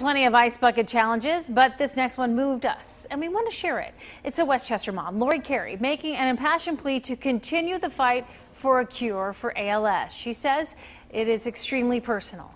Plenty of ice bucket challenges, but this next one moved us, and we want to share it. It's a West Chester mom, Lorrie Carey, making an impassioned plea to continue the fight for a cure for ALS. She says it is extremely personal.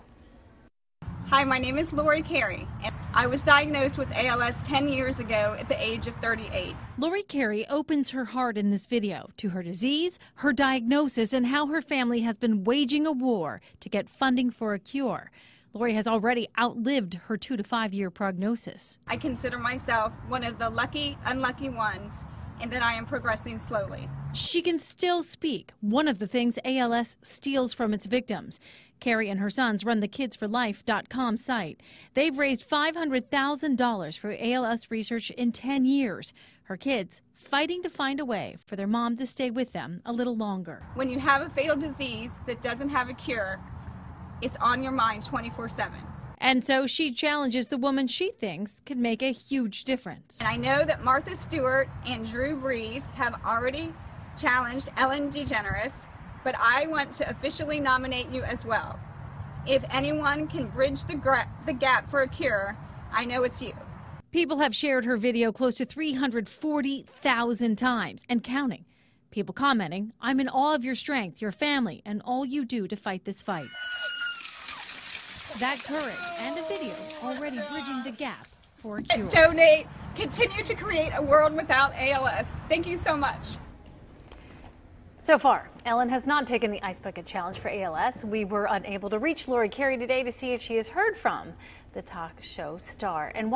Hi, my name is Lorrie Carey, and I was diagnosed with ALS 10 years ago at the age of 38. Lorrie Carey opens her heart in this video to her disease, her diagnosis, and how her family has been waging a war to get funding for a cure. Lorrie has already outlived her two to five year prognosis. I consider myself one of the lucky, unlucky ones, and that I am progressing slowly. She can still speak, one of the things ALS steals from its victims. Carey and her sons run the kidsforlife.com site. They've raised $500,000 for ALS research in 10 years. Her kids fighting to find a way for their mom to stay with them a little longer. When you have a fatal disease that doesn't have a cure, it's on your mind 24 7. And so she challenges the woman she thinks can make a huge difference. And I know that Martha Stewart and Drew Brees have already challenged Ellen DeGeneres, but I want to officially nominate you as well. If anyone can bridge the, gra- the gap for a cure, I know it's you. People have shared her video close to 340,000 times and counting. People commenting, I'm in awe of your strength, your family, and all you do to fight this fight. That courage and a video already bridging the gap for a cure. Donate. Continue to create a world without ALS. Thank you so much. So far, Ellen has not taken the Ice Bucket Challenge for ALS. We were unable to reach Lorrie Carey today to see if she has heard from the talk show star. And